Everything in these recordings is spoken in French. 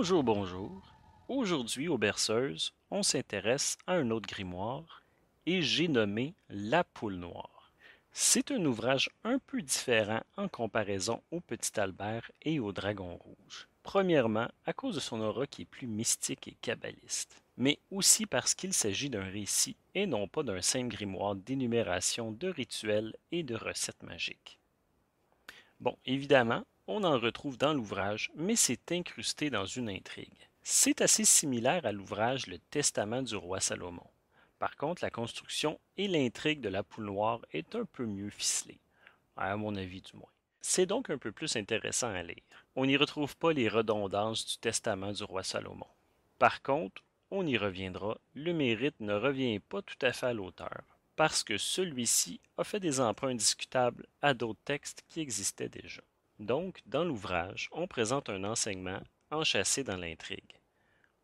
Bonjour, bonjour. Aujourd'hui, aux berceuses, on s'intéresse à un autre grimoire et j'ai nommé La Poule Noire. C'est un ouvrage un peu différent en comparaison au Petit Albert et au Dragon Rouge. Premièrement, à cause de son aura qui est plus mystique et kabbaliste, mais aussi parce qu'il s'agit d'un récit et non pas d'un simple grimoire d'énumération de rituels et de recettes magiques. Bon, évidemment, on en retrouve dans l'ouvrage, mais c'est incrusté dans une intrigue. C'est assez similaire à l'ouvrage Le Testament du roi Salomon. Par contre, la construction et l'intrigue de la poule noire est un peu mieux ficelée, à mon avis du moins. C'est donc un peu plus intéressant à lire. On n'y retrouve pas les redondances du testament du roi Salomon. Par contre, on y reviendra, le mérite ne revient pas tout à fait à l'auteur, parce que celui-ci a fait des emprunts discutables à d'autres textes qui existaient déjà. Donc, dans l'ouvrage, on présente un enseignement enchâssé dans l'intrigue.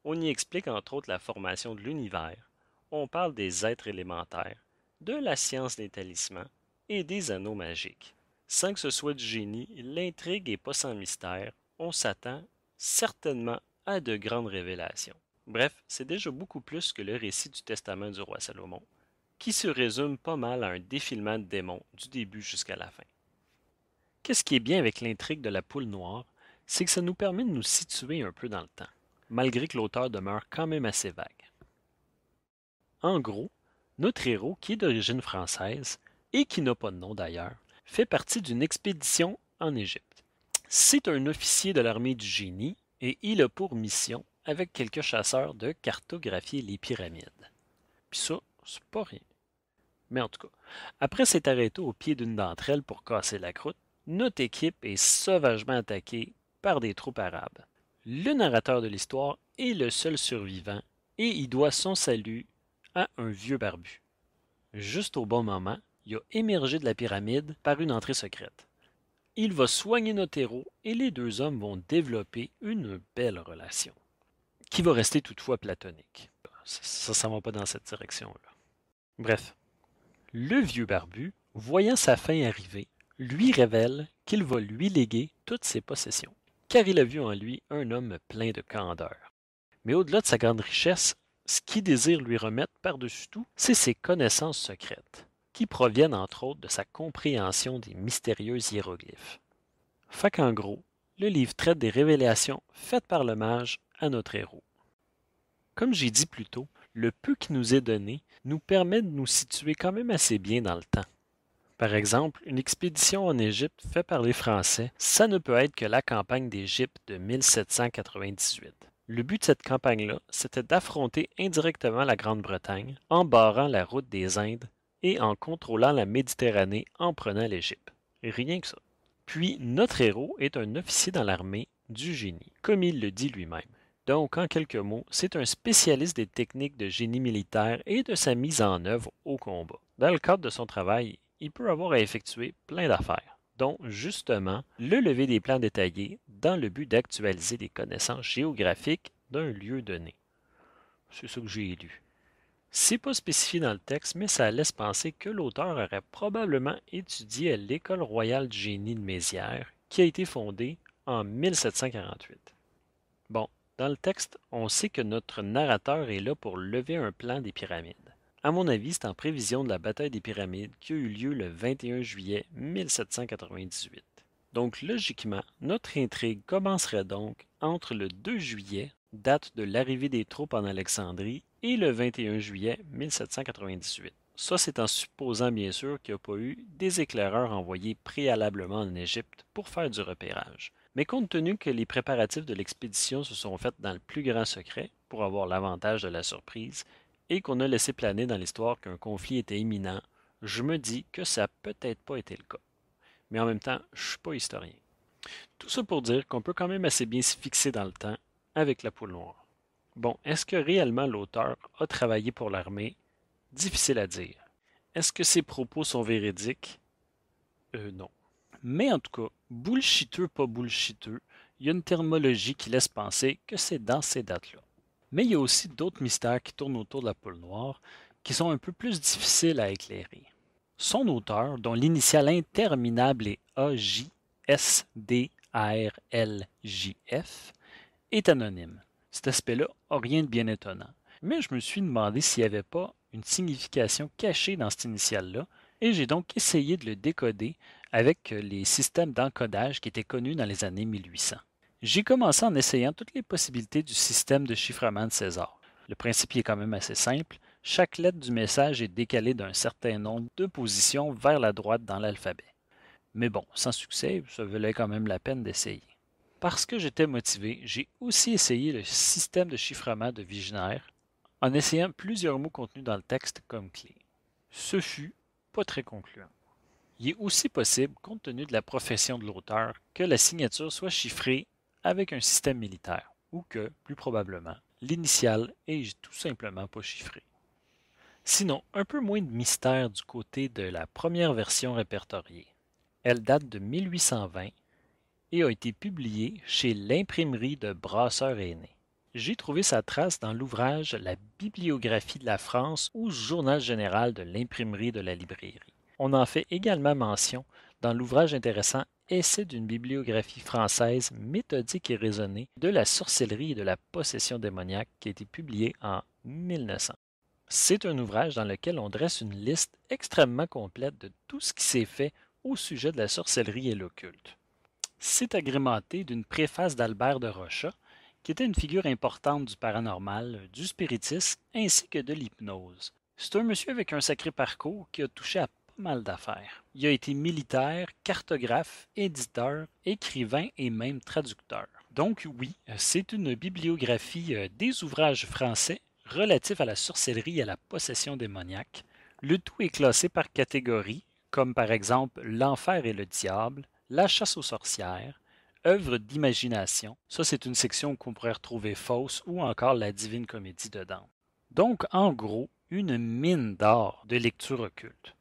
On y explique entre autres la formation de l'univers, on parle des êtres élémentaires, de la science des talismans et des anneaux magiques. Sans que ce soit du génie, l'intrigue n'est pas sans mystère, on s'attend certainement à de grandes révélations. Bref, c'est déjà beaucoup plus que le récit du testament du roi Salomon, qui se résume pas mal à un défilement de démons du début jusqu'à la fin. Qu'est-ce qui est bien avec l'intrigue de la poule noire, c'est que ça nous permet de nous situer un peu dans le temps, malgré que l'auteur demeure quand même assez vague. En gros, notre héros, qui est d'origine française et qui n'a pas de nom d'ailleurs, fait partie d'une expédition en Égypte. C'est un officier de l'armée du génie et il a pour mission, avec quelques chasseurs, de cartographier les pyramides. Puis ça, c'est pas rien. Mais en tout cas, après s'être arrêté au pied d'une d'entre elles pour casser la croûte, notre équipe est sauvagement attaquée par des troupes arabes. Le narrateur de l'histoire est le seul survivant et il doit son salut à un vieux barbu. Juste au bon moment, il a émergé de la pyramide par une entrée secrète. Il va soigner notre héros et les deux hommes vont développer une belle relation, qui va rester toutefois platonique. Ça, ne va pas dans cette direction-là. Bref, le vieux barbu, voyant sa fin arriver, lui révèle qu'il va lui léguer toutes ses possessions, car il a vu en lui un homme plein de candeur. Mais au-delà de sa grande richesse, ce qu'il désire lui remettre par-dessus tout, c'est ses connaissances secrètes, qui proviennent entre autres de sa compréhension des mystérieux hiéroglyphes. Fait qu'en gros, le livre traite des révélations faites par le mage à notre héros. Comme j'ai dit plus tôt, le peu qui nous est donné nous permet de nous situer quand même assez bien dans le temps. Par exemple, une expédition en Égypte faite par les Français, ça ne peut être que la campagne d'Égypte de 1798. Le but de cette campagne-là, c'était d'affronter indirectement la Grande-Bretagne en barrant la route des Indes et en contrôlant la Méditerranée en prenant l'Égypte. Rien que ça. Puis, notre héros est un officier dans l'armée du génie, comme il le dit lui-même. Donc, en quelques mots, c'est un spécialiste des techniques de génie militaire et de sa mise en œuvre au combat. Dans le cadre de son travail, il peut avoir à effectuer plein d'affaires dont justement le lever des plans détaillés dans le but d'actualiser les connaissances géographiques d'un lieu donné. C'est ce que j'ai lu. C'est pas spécifié dans le texte, mais ça laisse penser que l'auteur aurait probablement étudié à l'École royale du génie de Mézières, qui a été fondée en 1748. Bon, dans le texte, on sait que notre narrateur est là pour lever un plan des pyramides. À mon avis, c'est en prévision de la bataille des pyramides qui a eu lieu le 21 juillet 1798. Donc logiquement, notre intrigue commencerait donc entre le 2 juillet, date de l'arrivée des troupes en Alexandrie, et le 21 juillet 1798. Ça, c'est en supposant bien sûr qu'il n'y a pas eu des éclaireurs envoyés préalablement en Égypte pour faire du repérage. Mais compte tenu que les préparatifs de l'expédition se sont faits dans le plus grand secret, pour avoir l'avantage de la surprise, et qu'on a laissé planer dans l'histoire qu'un conflit était imminent, je me dis que ça n'a peut-être pas été le cas. Mais en même temps, je ne suis pas historien. Tout ça pour dire qu'on peut quand même assez bien se fixer dans le temps avec la poule noire. Bon, est-ce que réellement l'auteur a travaillé pour l'armée? Difficile à dire. Est-ce que ses propos sont véridiques? Euh, non. Mais en tout cas, bullshiteux, pas bullshiteux, il y a une thermologie qui laisse penser que c'est dans ces dates-là. Mais il y a aussi d'autres mystères qui tournent autour de la poule noire qui sont un peu plus difficiles à éclairer. Son auteur, dont l'initiale interminable est AJSDRLJF, est anonyme. Cet aspect-là n'a rien de bien étonnant. Mais je me suis demandé s'il n'y avait pas une signification cachée dans cette initiale-là, et j'ai donc essayé de le décoder avec les systèmes d'encodage qui étaient connus dans les années 1800. J'ai commencé en essayant toutes les possibilités du système de chiffrement de César. Le principe est quand même assez simple. Chaque lettre du message est décalée d'un certain nombre de positions vers la droite dans l'alphabet. Mais bon, sans succès, ça valait quand même la peine d'essayer. Parce que j'étais motivé, j'ai aussi essayé le système de chiffrement de Vigener en essayant plusieurs mots contenus dans le texte comme clé. Ce fut pas très concluant. Il est aussi possible, compte tenu de la profession de l'auteur, que la signature soit chiffrée avec un système militaire, ou que, plus probablement, l'initiale est tout simplement pas chiffrée. Sinon, un peu moins de mystère du côté de la première version répertoriée. Elle date de 1820 et a été publiée chez l'imprimerie de Brasseur Aîné. J'ai trouvé sa trace dans l'ouvrage La bibliographie de la France ou Journal général de l'imprimerie de la librairie. On en fait également mention dans l'ouvrage intéressant Essai d'une bibliographie française méthodique et raisonnée de la sorcellerie et de la possession démoniaque qui a été publié en 1900. C'est un ouvrage dans lequel on dresse une liste extrêmement complète de tout ce qui s'est fait au sujet de la sorcellerie et l'occulte. C'est agrémenté d'une préface d'Albert de Rocha, qui était une figure importante du paranormal, du spiritisme ainsi que de l'hypnose. C'est un monsieur avec un sacré parcours qui a touché à mal d'affaires. Il a été militaire, cartographe, éditeur, écrivain et même traducteur. Donc oui, c'est une bibliographie euh, des ouvrages français relatifs à la sorcellerie et à la possession démoniaque. Le tout est classé par catégorie, comme par exemple L'enfer et le diable, La chasse aux sorcières, œuvre d'imagination. Ça, c'est une section qu'on pourrait retrouver fausse ou encore la divine comédie dedans. Donc, en gros, une mine d'or de lecture occulte.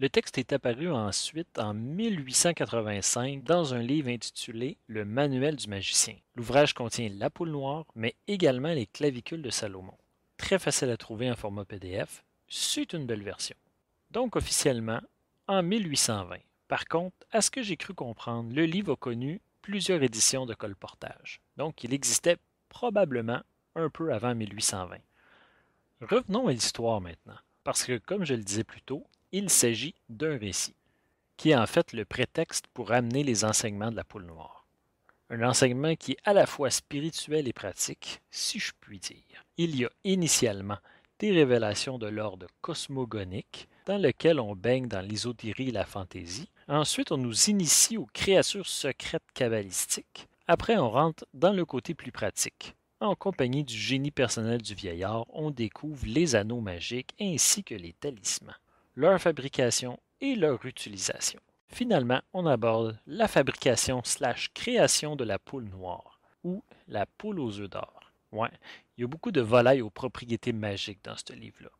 Le texte est apparu ensuite en 1885 dans un livre intitulé Le Manuel du magicien. L'ouvrage contient la poule noire, mais également les clavicules de Salomon. Très facile à trouver en format PDF, c'est une belle version. Donc officiellement, en 1820. Par contre, à ce que j'ai cru comprendre, le livre a connu plusieurs éditions de colportage. Donc il existait probablement un peu avant 1820. Revenons à l'histoire maintenant, parce que comme je le disais plus tôt, il s'agit d'un récit, qui est en fait le prétexte pour amener les enseignements de la poule noire. Un enseignement qui est à la fois spirituel et pratique, si je puis dire. Il y a initialement des révélations de l'ordre cosmogonique, dans lequel on baigne dans l'ésotérie et la fantaisie. Ensuite, on nous initie aux créatures secrètes cabalistiques. Après, on rentre dans le côté plus pratique. En compagnie du génie personnel du vieillard, on découvre les anneaux magiques ainsi que les talismans leur fabrication et leur utilisation. Finalement, on aborde la fabrication slash création de la poule noire ou la poule aux œufs d'or. Ouais, il y a beaucoup de volailles aux propriétés magiques dans ce livre-là.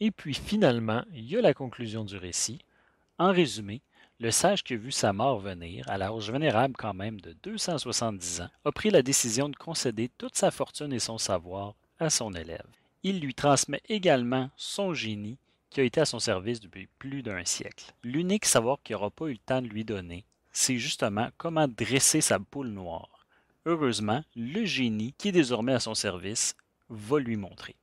Et puis finalement, il y a la conclusion du récit. En résumé, le sage qui a vu sa mort venir, à l'âge vénérable quand même de 270 ans, a pris la décision de concéder toute sa fortune et son savoir à son élève. Il lui transmet également son génie qui a été à son service depuis plus d'un siècle. L'unique savoir qu'il n'aura pas eu le temps de lui donner, c'est justement comment dresser sa poule noire. Heureusement, le génie qui est désormais à son service va lui montrer.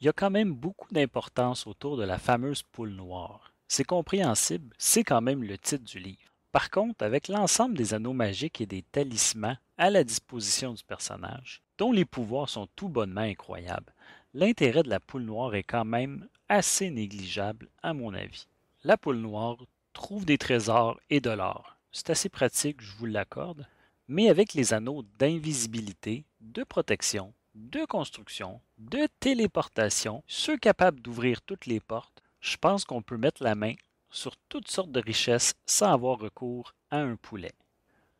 Il y a quand même beaucoup d'importance autour de la fameuse poule noire. C'est compréhensible, c'est quand même le titre du livre. Par contre, avec l'ensemble des anneaux magiques et des talismans à la disposition du personnage, dont les pouvoirs sont tout bonnement incroyables, l'intérêt de la poule noire est quand même assez négligeable à mon avis. La poule noire trouve des trésors et de l'or. C'est assez pratique, je vous l'accorde, mais avec les anneaux d'invisibilité, de protection, de construction, de téléportation, ceux capables d'ouvrir toutes les portes, je pense qu'on peut mettre la main sur toutes sortes de richesses sans avoir recours à un poulet.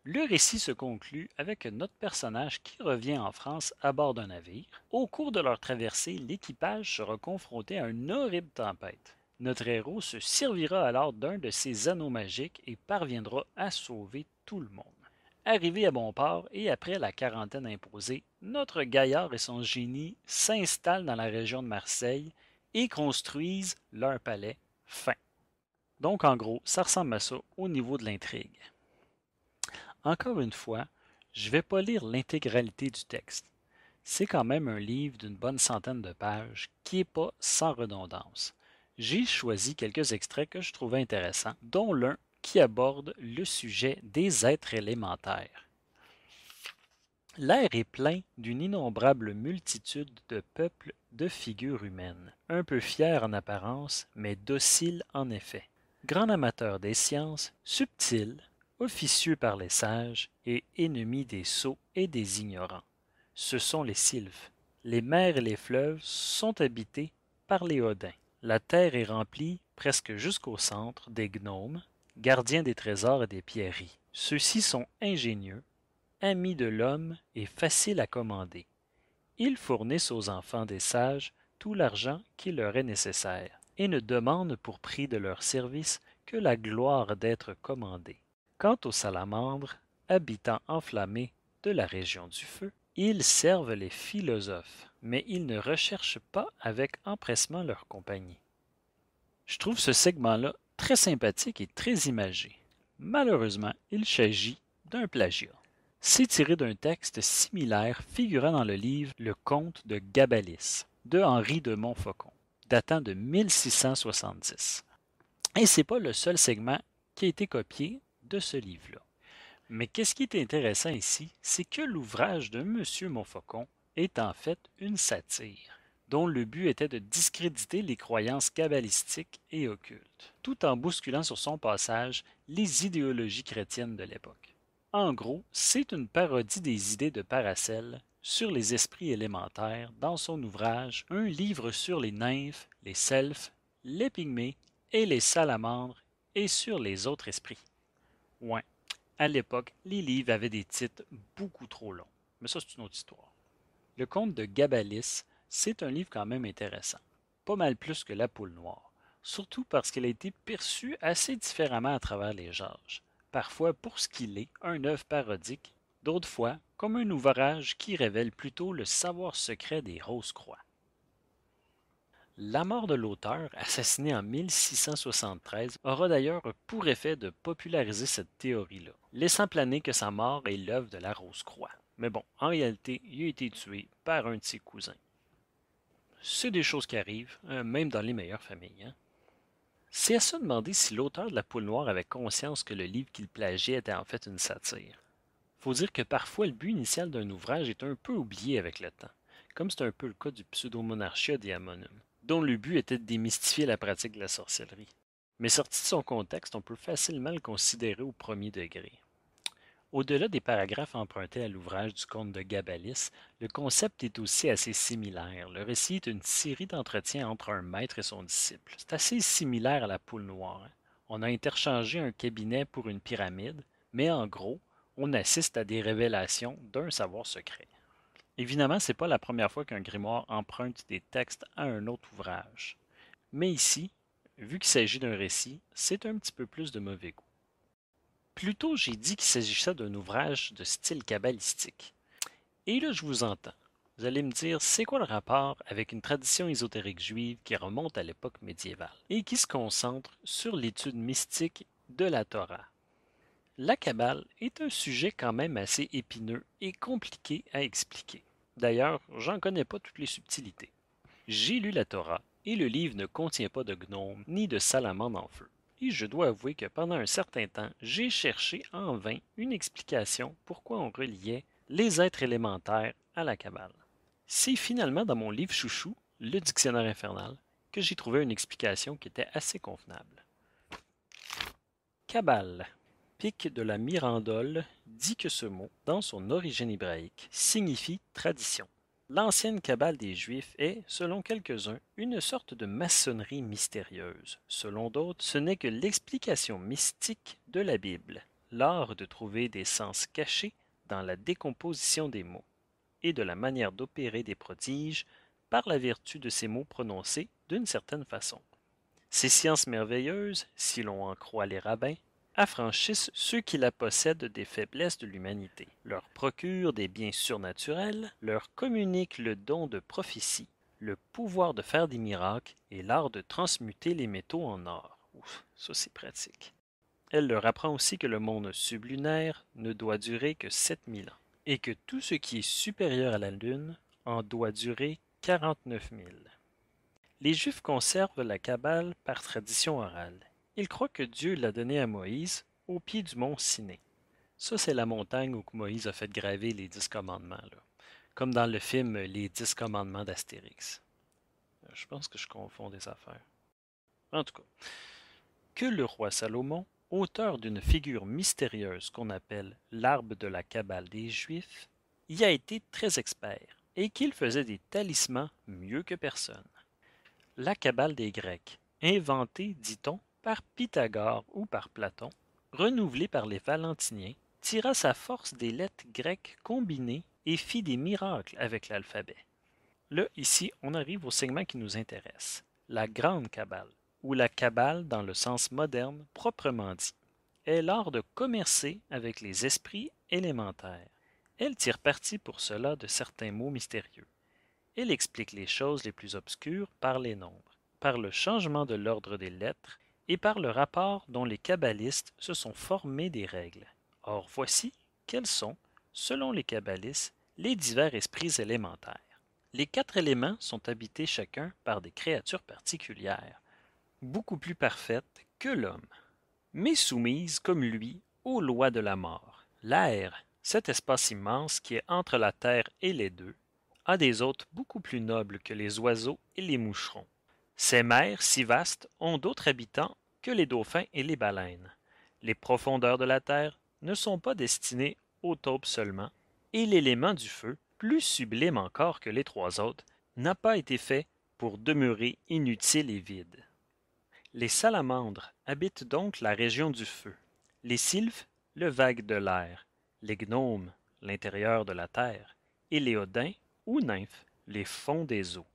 Le récit se conclut avec notre personnage qui revient en France à bord d'un navire. Au cours de leur traversée, l'équipage sera confronté à une horrible tempête. Notre héros se servira alors d'un de ses anneaux magiques et parviendra à sauver tout le monde. Arrivé à bon port et après la quarantaine imposée, notre gaillard et son génie s'installent dans la région de Marseille et construisent leur palais fin. Donc en gros, ça ressemble à ça au niveau de l'intrigue. Encore une fois, Je vais pas lire l'intégralité du texte. C'est quand même un livre d'une bonne centaine de pages qui n'est pas sans redondance. J'ai choisi quelques extraits que je trouvais intéressants, dont l'un qui aborde le sujet des êtres élémentaires. L'air est plein d'une innombrable multitude de peuples de figures humaines, un peu fiers en apparence, mais dociles en effet. Grand amateur des sciences, subtil, officieux par les sages et ennemi des sots et des ignorants. Ce sont les sylphes. Les mers et les fleuves sont habités par les Odins. La terre est remplie, presque jusqu'au centre, des gnomes, gardiens des trésors et des pierreries. Ceux-ci sont ingénieux, amis de l'homme et faciles à commander. Ils fournissent aux enfants des sages tout l'argent qui leur est nécessaire, et ne demandent pour prix de leur service que la gloire d'être commandés. Quant aux salamandres, habitants enflammés de la région du feu, ils servent les philosophes, mais ils ne recherchent pas avec empressement leur compagnie. Je trouve ce segment-là très sympathique et très imagé. Malheureusement, il s'agit d'un plagiat. C'est tiré d'un texte similaire figurant dans le livre Le Conte de Gabalis de Henri de Montfaucon, datant de 1670. Et c'est pas le seul segment qui a été copié de ce livre-là. Mais qu'est-ce qui est intéressant ici, c'est que l'ouvrage de M. Montfaucon est en fait une satire, dont le but était de discréditer les croyances cabalistiques et occultes, tout en bousculant sur son passage les idéologies chrétiennes de l'époque. En gros, c'est une parodie des idées de Paracelle sur les esprits élémentaires dans son ouvrage Un livre sur les nymphes, les selfs, les pygmées et les salamandres et sur les autres esprits. Ouais, à l'époque, les livres avaient des titres beaucoup trop longs, mais ça c'est une autre histoire. Le conte de Gabalis, c'est un livre quand même intéressant, pas mal plus que La poule noire, surtout parce qu'il a été perçu assez différemment à travers les âges. Parfois pour ce qu'il est, un œuvre parodique, d'autres fois comme un ouvrage qui révèle plutôt le savoir secret des Rose-Croix. La mort de l'auteur, assassiné en 1673, aura d'ailleurs pour effet de populariser cette théorie-là, laissant planer que sa mort est l'œuvre de la Rose-Croix. Mais bon, en réalité, il a été tué par un de ses cousins. C'est des choses qui arrivent, hein, même dans les meilleures familles. Hein? C'est à se demander si l'auteur de La Poule Noire avait conscience que le livre qu'il plagiait était en fait une satire. Faut dire que parfois le but initial d'un ouvrage est un peu oublié avec le temps, comme c'est un peu le cas du Pseudo-Monarchia Diamonum, dont le but était de démystifier la pratique de la sorcellerie. Mais sorti de son contexte, on peut facilement le considérer au premier degré. Au-delà des paragraphes empruntés à l'ouvrage du comte de Gabalis, le concept est aussi assez similaire. Le récit est une série d'entretiens entre un maître et son disciple. C'est assez similaire à la poule noire. On a interchangé un cabinet pour une pyramide, mais en gros, on assiste à des révélations d'un savoir secret. Évidemment, ce n'est pas la première fois qu'un grimoire emprunte des textes à un autre ouvrage. Mais ici, vu qu'il s'agit d'un récit, c'est un petit peu plus de mauvais goût. Plutôt, j'ai dit qu'il s'agissait d'un ouvrage de style kabbalistique. Et là, je vous entends. Vous allez me dire, c'est quoi le rapport avec une tradition ésotérique juive qui remonte à l'époque médiévale et qui se concentre sur l'étude mystique de la Torah? La Kabbale est un sujet quand même assez épineux et compliqué à expliquer. D'ailleurs, j'en connais pas toutes les subtilités. J'ai lu la Torah et le livre ne contient pas de gnomes ni de salamandres en feu et je dois avouer que pendant un certain temps, j'ai cherché en vain une explication pourquoi on reliait les êtres élémentaires à la Kabbale. C'est finalement dans mon livre chouchou, Le Dictionnaire infernal, que j'ai trouvé une explication qui était assez convenable. Kabbale, de la Mirandole, dit que ce mot, dans son origine hébraïque, signifie tradition. L'ancienne cabale des Juifs est, selon quelques-uns, une sorte de maçonnerie mystérieuse. Selon d'autres, ce n'est que l'explication mystique de la Bible, l'art de trouver des sens cachés dans la décomposition des mots, et de la manière d'opérer des prodiges par la vertu de ces mots prononcés d'une certaine façon. Ces sciences merveilleuses, si l'on en croit les rabbins, affranchissent ceux qui la possèdent des faiblesses de l'humanité, leur procurent des biens surnaturels, leur communiquent le don de prophétie, le pouvoir de faire des miracles et l'art de transmuter les métaux en or. Ouf, ça c'est pratique. Elle leur apprend aussi que le monde sublunaire ne doit durer que 7000 ans. et que tout ce qui est supérieur à la Lune en doit durer 49 000. Les Juifs conservent la Kabbale par tradition orale. Ils croient que Dieu l'a donnée à Moïse au pied du mont Siné. Ça, c'est la montagne où Moïse a fait graver les dix commandements, comme dans le film Les dix commandements d'Astérix. Je pense que je confonds des affaires. En tout cas, que le roi Salomon, auteur d'une figure mystérieuse qu'on appelle l'arbre de la Kabbale des Juifs, y a été très expert et qu'il faisait des talismans mieux que personne. La Kabbale des Grecs, inventée, dit-on, par Pythagore ou par Platon, renouvelée par les Valentiniens, tira sa force des lettres grecques combinées et fit des miracles avec l'alphabet. Là, ici, on arrive au segment qui nous intéresse, la grande Kabbale, ou la Kabbale dans le sens moderne proprement dit. est l'art de commercer avec les esprits élémentaires. Elle tire parti pour cela de certains mots mystérieux. Elle explique les choses les plus obscures par les nombres, par le changement de l'ordre des lettres et par le rapport dont les kabbalistes se sont formés des règles. Or voici quels sont, selon les kabbalistes, les divers esprits élémentaires. Les quatre éléments sont habités chacun par des créatures particulières, beaucoup plus parfaites que l'homme, mais soumises comme lui aux lois de la mort. L'air, cet espace immense qui est entre la terre et les deux, a des hôtes beaucoup plus nobles que les oiseaux et les moucherons. Ces mers si vastes ont d'autres habitants que les dauphins et les baleines. Les profondeurs de la terre ne sont pas destinées aux taupes seulement, et l'élément du feu plus sublime encore que les trois autres, n'a pas été fait pour demeurer inutile et vide. Les salamandres habitent donc la région du feu, les sylphes le vague de l'air, les gnomes l'intérieur de la terre, et les odins ou nymphes les fonds des eaux.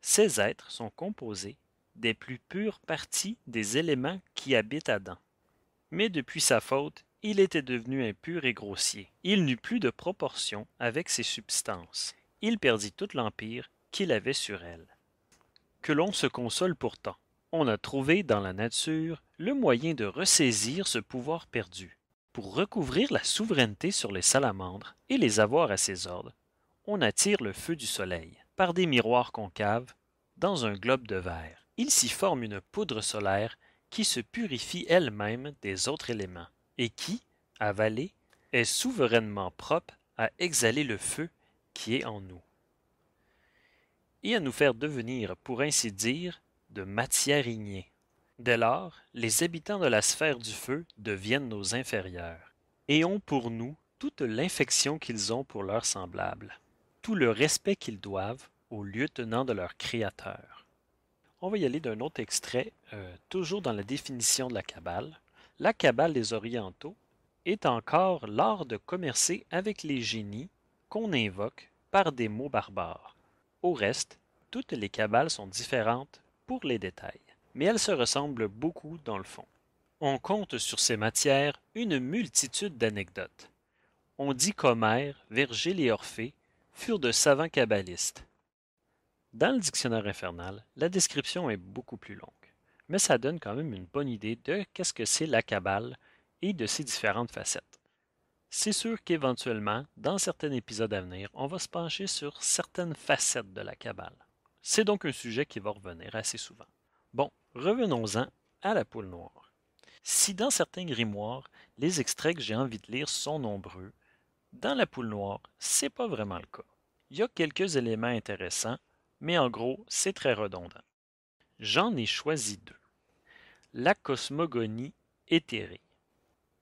Ces êtres sont composés des plus pures parties des éléments qui habitent Adam. Mais depuis sa faute, il était devenu impur et grossier. Il n'eut plus de proportion avec ses substances. Il perdit tout l'empire qu'il avait sur elle. Que l'on se console pourtant. On a trouvé dans la nature le moyen de ressaisir ce pouvoir perdu. Pour recouvrir la souveraineté sur les salamandres et les avoir à ses ordres, on attire le feu du soleil par des miroirs concaves dans un globe de verre. Il s'y forme une poudre solaire qui se purifie elle-même des autres éléments et qui, avalée, est souverainement propre à exhaler le feu qui est en nous, et à nous faire devenir, pour ainsi dire, de matière ignée. Dès lors, les habitants de la sphère du feu deviennent nos inférieurs, et ont pour nous toute l'infection qu'ils ont pour leurs semblables, tout le respect qu'ils doivent au lieutenant de leur Créateur. On va y aller d'un autre extrait, euh, toujours dans la définition de la Kabbale, la Kabbale des Orientaux est encore l'art de commercer avec les génies qu'on invoque par des mots barbares. Au reste, toutes les Kabbales sont différentes pour les détails, mais elles se ressemblent beaucoup dans le fond. On compte sur ces matières une multitude d'anecdotes. On dit qu'Homère, Virgile et Orphée furent de savants kabbalistes. Dans le dictionnaire infernal, la description est beaucoup plus longue mais ça donne quand même une bonne idée de qu'est-ce que c'est la Kabbale et de ses différentes facettes. C'est sûr qu'éventuellement, dans certains épisodes à venir, on va se pencher sur certaines facettes de la Kabbale. C'est donc un sujet qui va revenir assez souvent. Bon, revenons-en à la poule noire. Si dans certains grimoires, les extraits que j'ai envie de lire sont nombreux, dans la poule noire, c'est pas vraiment le cas. Il y a quelques éléments intéressants, mais en gros, c'est très redondant. J'en ai choisi deux. La cosmogonie éthérée.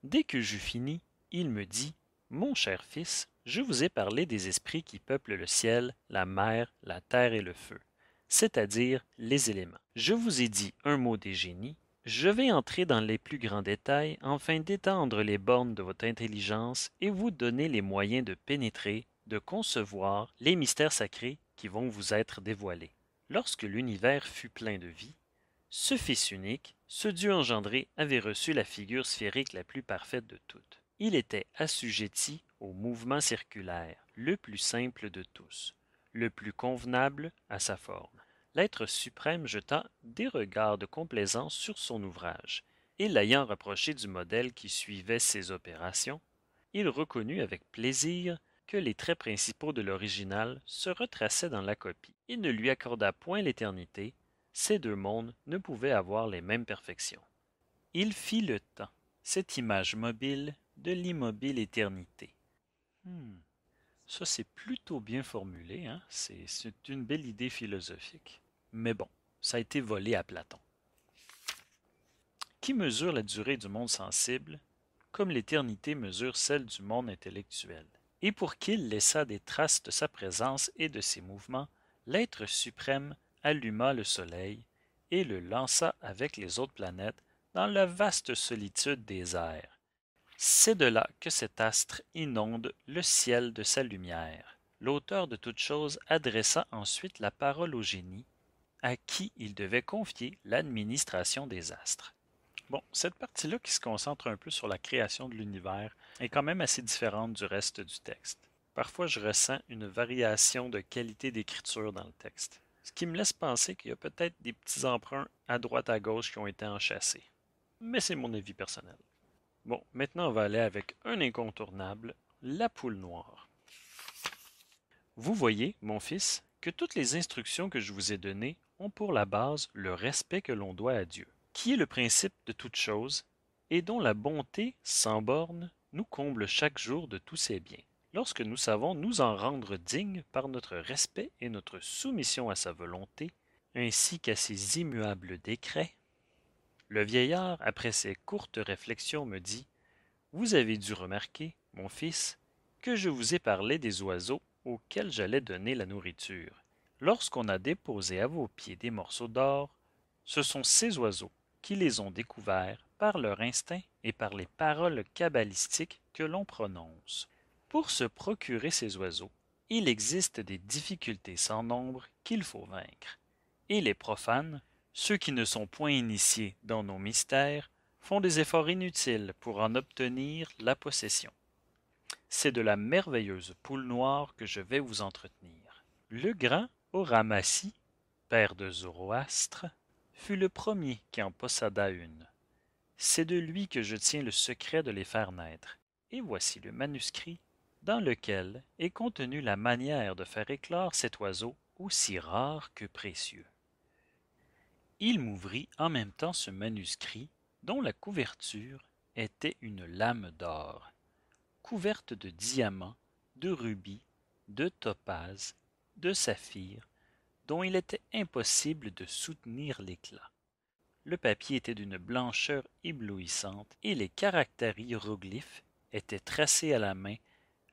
Dès que j'eus fini, il me dit Mon cher fils, je vous ai parlé des esprits qui peuplent le ciel, la mer, la terre et le feu, c'est-à-dire les éléments. Je vous ai dit un mot des génies. Je vais entrer dans les plus grands détails afin d'étendre les bornes de votre intelligence et vous donner les moyens de pénétrer, de concevoir les mystères sacrés qui vont vous être dévoilés. Lorsque l'univers fut plein de vie, ce Fils unique, ce Dieu engendré, avait reçu la figure sphérique la plus parfaite de toutes. Il était assujetti au mouvement circulaire, le plus simple de tous, le plus convenable à sa forme. L'être suprême jeta des regards de complaisance sur son ouvrage, et l'ayant rapproché du modèle qui suivait ses opérations, il reconnut avec plaisir que les traits principaux de l'original se retraçaient dans la copie. Il ne lui accorda point l'éternité, ces deux mondes ne pouvaient avoir les mêmes perfections. Il fit le temps, cette image mobile de l'immobile éternité. Hmm. Ça, c'est plutôt bien formulé, hein? c'est une belle idée philosophique. Mais bon, ça a été volé à Platon. Qui mesure la durée du monde sensible, comme l'éternité mesure celle du monde intellectuel? Et pour qu'il laissa des traces de sa présence et de ses mouvements, l'être suprême alluma le soleil et le lança avec les autres planètes dans la vaste solitude des airs c'est de là que cet astre inonde le ciel de sa lumière. L'auteur de toute chose adressa ensuite la parole au génie, à qui il devait confier l'administration des astres. Bon, cette partie-là qui se concentre un peu sur la création de l'univers est quand même assez différente du reste du texte. Parfois, je ressens une variation de qualité d'écriture dans le texte, ce qui me laisse penser qu'il y a peut-être des petits emprunts à droite à gauche qui ont été enchâssés. Mais c'est mon avis personnel. Bon, maintenant on va aller avec un incontournable, la poule noire. Vous voyez, mon fils, que toutes les instructions que je vous ai données ont pour la base le respect que l'on doit à Dieu, qui est le principe de toute chose, et dont la bonté, sans borne, nous comble chaque jour de tous ses biens. Lorsque nous savons nous en rendre dignes par notre respect et notre soumission à sa volonté, ainsi qu'à ses immuables décrets, le vieillard, après ces courtes réflexions, me dit Vous avez dû remarquer, mon fils, que je vous ai parlé des oiseaux auxquels j'allais donner la nourriture. Lorsqu'on a déposé à vos pieds des morceaux d'or, ce sont ces oiseaux les ont découverts par leur instinct et par les paroles cabalistiques que l'on prononce. Pour se procurer ces oiseaux, il existe des difficultés sans nombre qu'il faut vaincre, et les profanes ceux qui ne sont point initiés dans nos mystères font des efforts inutiles pour en obtenir la possession. C'est de la merveilleuse poule noire que je vais vous entretenir. Le grand Oramassi, père de Zoroastre, fut le premier qui en posséda une. C'est de lui que je tiens le secret de les faire naître, et voici le manuscrit dans lequel est contenue la manière de faire éclore cet oiseau aussi rare que précieux. Il m'ouvrit en même temps ce manuscrit dont la couverture était une lame d'or, couverte de diamants, de rubis, de topazes, de saphirs, dont il était impossible de soutenir l'éclat. Le papier était d'une blancheur éblouissante et les caractères hiéroglyphes étaient tracés à la main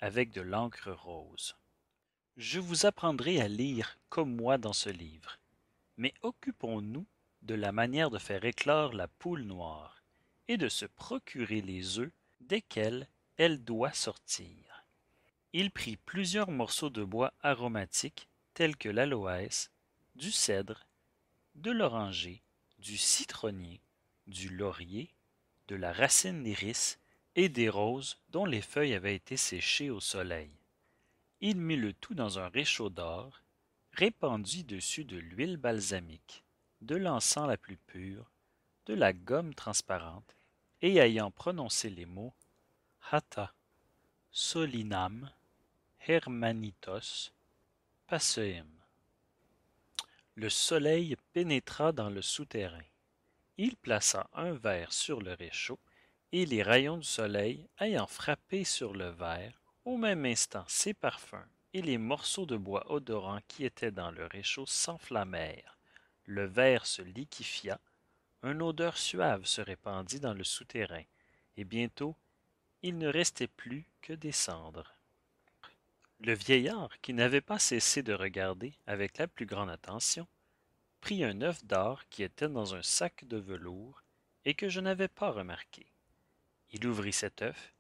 avec de l'encre rose. Je vous apprendrai à lire comme moi dans ce livre, mais occupons-nous de la manière de faire éclore la poule noire et de se procurer les œufs desquels elle doit sortir. Il prit plusieurs morceaux de bois aromatiques tels que l'aloès, du cèdre, de l'oranger, du citronnier, du laurier, de la racine d'iris et des roses dont les feuilles avaient été séchées au soleil. Il mit le tout dans un réchaud d'or, répandit dessus de l'huile balsamique, de l'encens la plus pure, de la gomme transparente, et ayant prononcé les mots Hata, Solinam, Hermanitos, Passeim. Le soleil pénétra dans le souterrain. Il plaça un verre sur le réchaud, et les rayons du soleil ayant frappé sur le verre, au même instant ses parfums et les morceaux de bois odorants qui étaient dans le réchaud s'enflammèrent le verre se liquifia, une odeur suave se répandit dans le souterrain, et bientôt il ne restait plus que des cendres. Le vieillard, qui n'avait pas cessé de regarder avec la plus grande attention, prit un œuf d'or qui était dans un sac de velours et que je n'avais pas remarqué. Il ouvrit cet œuf,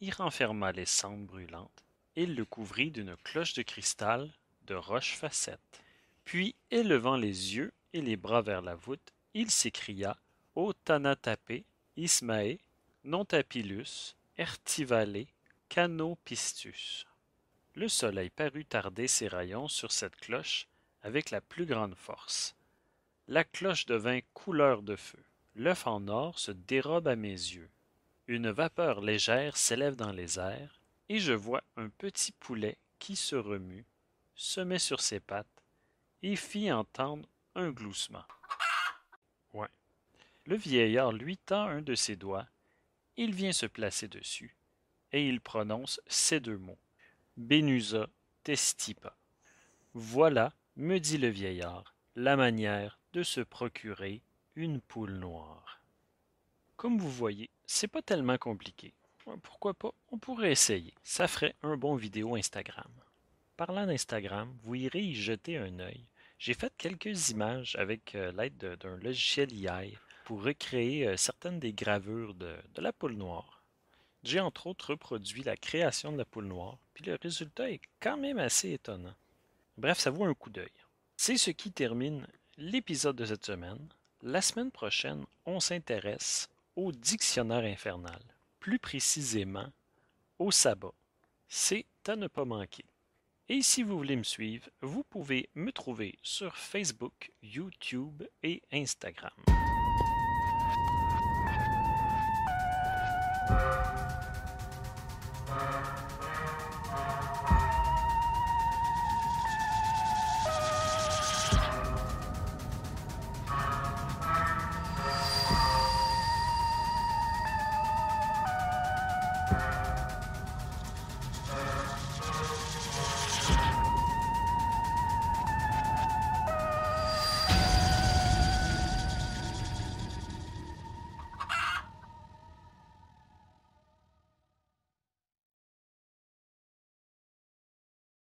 y renferma les cendres brûlantes, et le couvrit d'une cloche de cristal de roche facette. Puis, élevant les yeux et les bras vers la voûte, il s'écria Ô Tanatapé, Ismaé, Nontapilus, Ertivale, Canopistus. Le soleil parut tarder ses rayons sur cette cloche avec la plus grande force. La cloche devint couleur de feu. L'œuf en or se dérobe à mes yeux. Une vapeur légère s'élève dans les airs, et je vois un petit poulet qui se remue, se met sur ses pattes et fit entendre un gloussement. Ouais. Le vieillard lui tend un de ses doigts, il vient se placer dessus, et il prononce ces deux mots. Benusa testipa. Voilà, me dit le vieillard, la manière de se procurer une poule noire. Comme vous voyez, c'est pas tellement compliqué. Pourquoi pas, on pourrait essayer. Ça ferait un bon vidéo Instagram. Parlant d'Instagram, vous irez y jeter un œil. J'ai fait quelques images avec euh, l'aide d'un logiciel AI pour recréer euh, certaines des gravures de la poule noire. J'ai entre autres reproduit la création de la poule noire, puis le résultat est quand même assez étonnant. Bref, ça vaut un coup d'œil. C'est ce qui termine l'épisode de cette semaine. La semaine prochaine, on s'intéresse au dictionnaire infernal, plus précisément au sabbat. C'est à ne pas manquer. Et si vous voulez me suivre, vous pouvez me trouver sur Facebook, YouTube et Instagram.